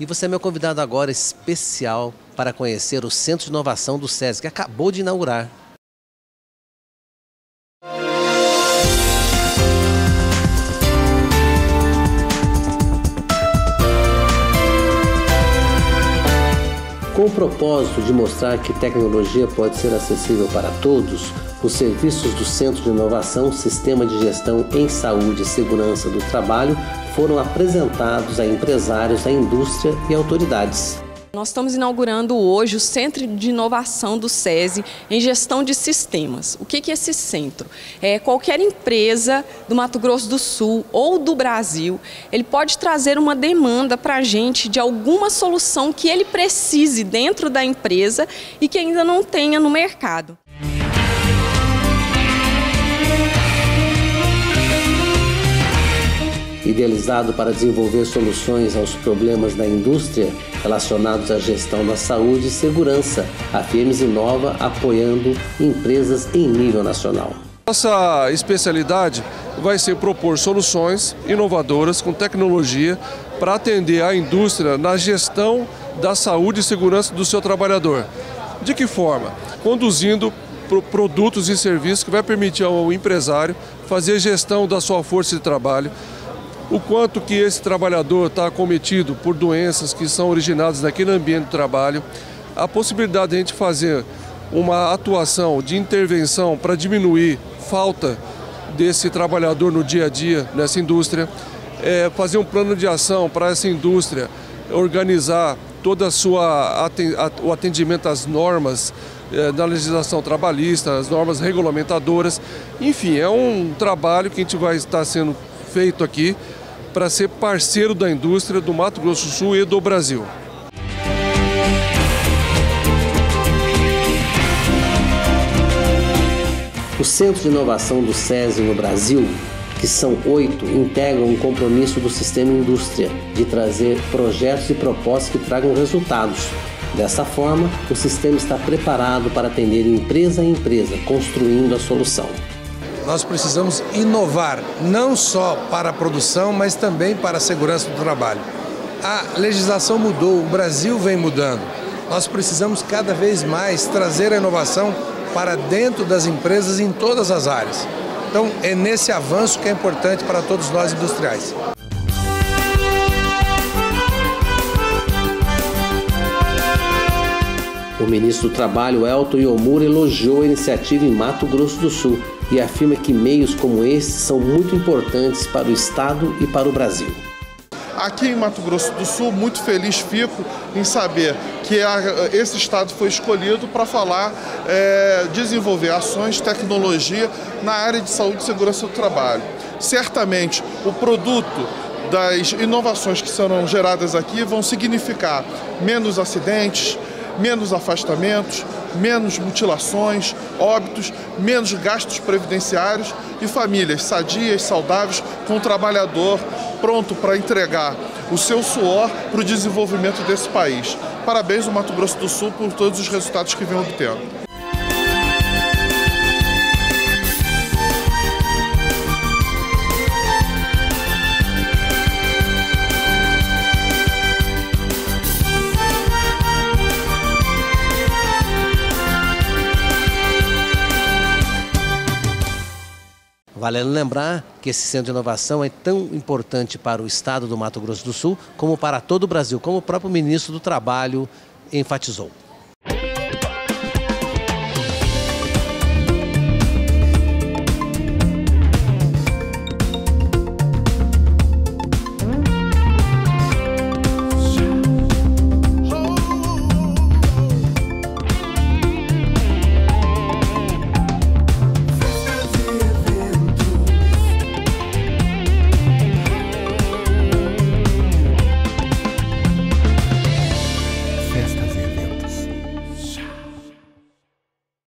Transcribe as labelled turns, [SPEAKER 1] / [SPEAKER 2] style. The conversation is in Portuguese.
[SPEAKER 1] E você é meu convidado agora especial para conhecer o Centro de Inovação do SESI, que acabou de inaugurar. Com o propósito de mostrar que tecnologia pode ser acessível para todos, os serviços do Centro de Inovação Sistema de Gestão em Saúde e Segurança do Trabalho foram apresentados a empresários da indústria e autoridades.
[SPEAKER 2] Nós estamos inaugurando hoje o Centro de Inovação do SESI em gestão de sistemas. O que é esse centro? É, qualquer empresa do Mato Grosso do Sul ou do Brasil, ele pode trazer uma demanda para a gente de alguma solução que ele precise dentro da empresa e que ainda não tenha no mercado.
[SPEAKER 1] Idealizado para desenvolver soluções aos problemas da indústria relacionados à gestão da saúde e segurança. A Firmes Inova apoiando empresas em nível nacional.
[SPEAKER 3] Nossa especialidade vai ser propor soluções inovadoras com tecnologia para atender a indústria na gestão da saúde e segurança do seu trabalhador. De que forma? Conduzindo produtos e serviços que vai permitir ao empresário fazer gestão da sua força de trabalho, o quanto que esse trabalhador está acometido por doenças que são originadas naquele ambiente do trabalho, a possibilidade de a gente fazer uma atuação de intervenção para diminuir falta desse trabalhador no dia a dia nessa indústria, é, fazer um plano de ação para essa indústria organizar toda a sua o atendimento às normas é, da legislação trabalhista, as normas regulamentadoras. Enfim, é um trabalho que a gente vai estar sendo feito aqui para ser parceiro da indústria do Mato Grosso do Sul e do Brasil.
[SPEAKER 1] O Centro de Inovação do SESI no Brasil, que são oito, integram um compromisso do sistema indústria de trazer projetos e propostas que tragam resultados. Dessa forma, o sistema está preparado para atender empresa a empresa, construindo a solução
[SPEAKER 4] nós precisamos inovar, não só para a produção, mas também para a segurança do trabalho. A legislação mudou, o Brasil vem mudando. Nós precisamos cada vez mais trazer a inovação para dentro das empresas em todas as áreas. Então, é nesse avanço que é importante para todos nós industriais.
[SPEAKER 1] O ministro do Trabalho, Elton Yomura, elogiou a iniciativa em Mato Grosso do Sul e afirma que meios como esses são muito importantes para o Estado e para o Brasil.
[SPEAKER 5] Aqui em Mato Grosso do Sul, muito feliz fico em saber que a, esse estado foi escolhido para falar, é, desenvolver ações, tecnologia na área de saúde e segurança do trabalho. Certamente, o produto das inovações que serão geradas aqui vão significar menos acidentes, menos afastamentos, menos mutilações, óbitos, menos gastos previdenciários e famílias sadias, saudáveis, com o trabalhador pronto para entregar o seu suor para o desenvolvimento desse país. Parabéns ao Mato Grosso do Sul por todos os resultados que vem obtendo.
[SPEAKER 1] Vale lembrar que esse centro de inovação é tão importante para o estado do Mato Grosso do Sul como para todo o Brasil, como o próprio ministro do Trabalho enfatizou.